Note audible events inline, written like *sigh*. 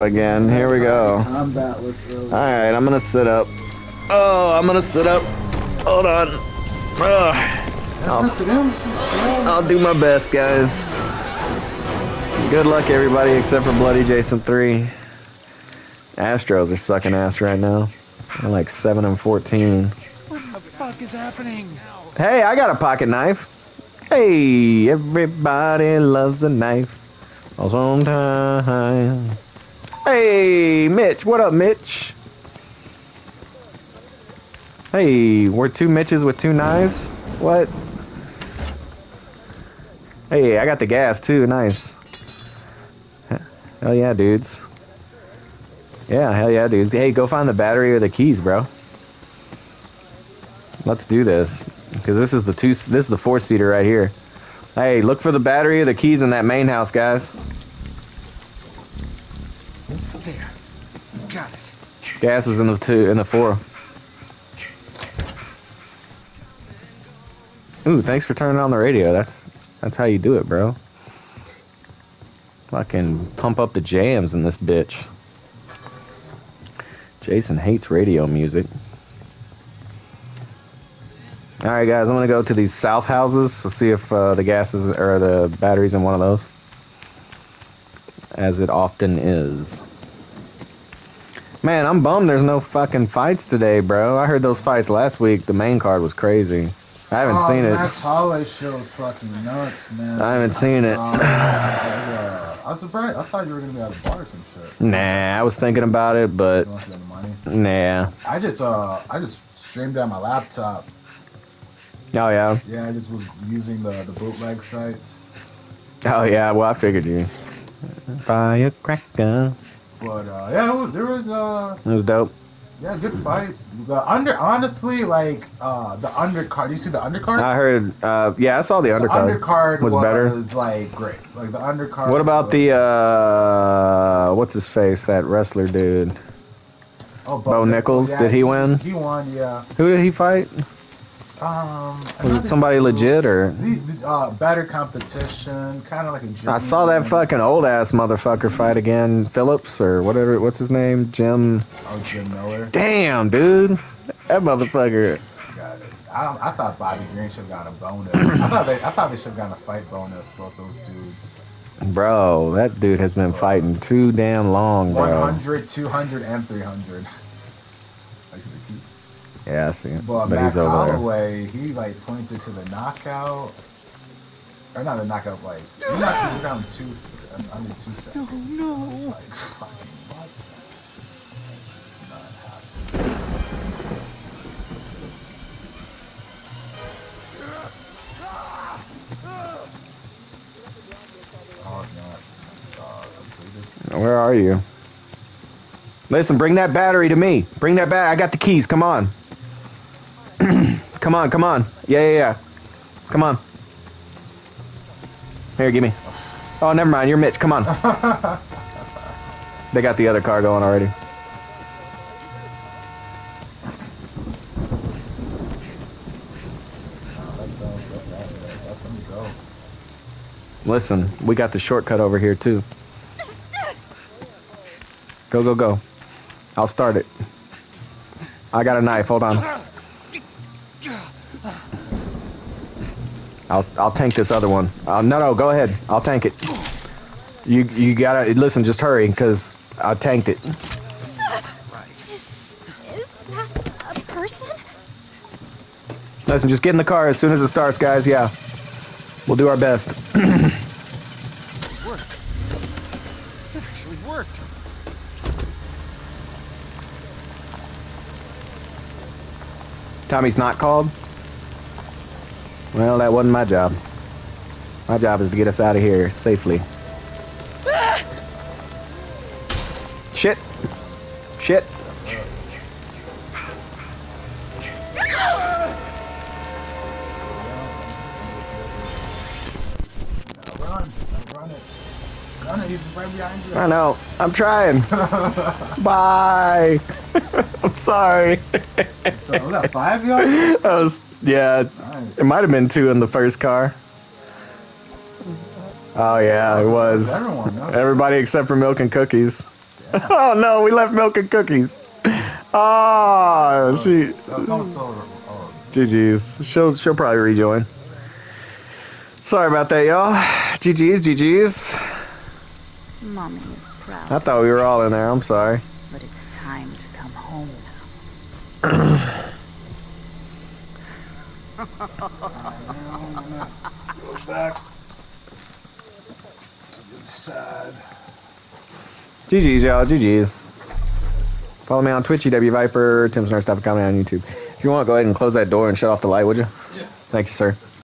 again. Here we go. I'm batless. All right, I'm gonna sit up. Oh, I'm gonna sit up. Hold on. Ugh. I'll, I'm just gonna I'll do my best, guys. Good luck, everybody, except for Bloody Jason 3. Astros are sucking ass right now. They're like 7 and 14. What the fuck is happening? Hey, I got a pocket knife. Hey, everybody loves a knife. Oh, sometime. Hey, Mitch. What up, Mitch? Hey, we're two Mitches with two knives? What? Hey, I got the gas too. Nice. Hell yeah, dudes. Yeah, hell yeah, dudes. Hey, go find the battery or the keys, bro. Let's do this. Because this is the two this is the four seater right here. Hey, look for the battery or the keys in that main house, guys. Gas is in the two in the four. Ooh, thanks for turning on the radio. That's that's how you do it, bro. Fucking pump up the jams in this bitch. Jason hates radio music. All right, guys, I'm gonna go to these south houses to see if uh, the gas is or the batteries in one of those, as it often is. Man, I'm bummed there's no fucking fights today, bro. I heard those fights last week. The main card was crazy. I haven't oh, seen it. Max Holloway show's fucking nuts, man. I haven't seen it. I was surprised. I thought you were gonna be at a bar or some shit. Nah, I was thinking about it, but You want to the money? nah. I just uh, I just streamed on my laptop. Oh yeah. Yeah, I just was using the the bootleg sites. Oh yeah. Well, I figured you. Firecracker. But uh, yeah, was, there was uh, It was dope. yeah, good fights. The under, honestly, like uh, the undercard. You see the undercard? I heard. Uh, yeah, I saw the the undercard. undercard was was, better. Was like great. Like the undercard. What about was- the uh, what's his face? That wrestler dude. oh, Bo Nickal? Did he win? He won. Yeah. Who did he fight? Um, Was it somebody legit or? The, the, uh, better competition, kind of like a. I saw that fucking old ass motherfucker fight again, Phillips or whatever. What's his name? Jim. Oh, Jim Miller. Damn, dude, that motherfucker. Got it. I, I thought Bobby Green should have got a bonus. I thought they, I thought they should have gotten a fight bonus. Both those dudes. Bro, that dude has been fighting too damn long, bro. 100, 200, and 300. *laughs* I see the keys. Yeah, I see it. But, But Max he's there. Holloway, he like pointed to the knockout, or not the knockout, like he knocked him down two s- under two seconds. no. Like fucking *laughs* what? That shit not happen. It's not. Completed. Where are you? Listen, bring that battery to me. Bring that bat. I got the keys. Come on. *clears throat* come on, come on. Yeah, yeah, yeah. Come on. Here, give me. Oh, never mind. You're Mitch. Come on. *laughs* they got the other car going already. Listen, we got the shortcut over here too. Go, go, go. I'll start it. I got a knife. Hold on. I'll I'll tank this other one. Uh, no, no, go ahead. I'll tank it. You you gotta listen. Just hurry, cause I tanked it. Is, is that a person? Listen, just get in the car as soon as it starts, guys. Yeah, we'll do our best. *clears throat* it Worked. It actually worked. Tommy's not called. Well, that wasn't my job. My job is to get us out of here safely. Ah! Shit. Shit. He's right behind you. I know. I'm trying. *laughs* Bye. *laughs* I'm sorry. So was that five y'all? *laughs* That was yeah. Nice. It might have been two in the first car. Oh yeah, it was. Everyone? Everybody except for Milk and Cookies. oh no, we left milk and cookies. Ah, she. That was also. Oh, GG's. She'll she'll probably rejoin. Sorry about that, y'all. GG's, GG's. Mommy is proud, I thought we were all in there. I'm sorry. but it's time to come home now. Goes back. It's sad. GG's, y'all. GG's. Follow me on Twitch, EW Viper, Tim's Nerd Stuff, comment on YouTube. If you want, go ahead and close that door and shut off the light, would you? Yeah. Thank you, sir.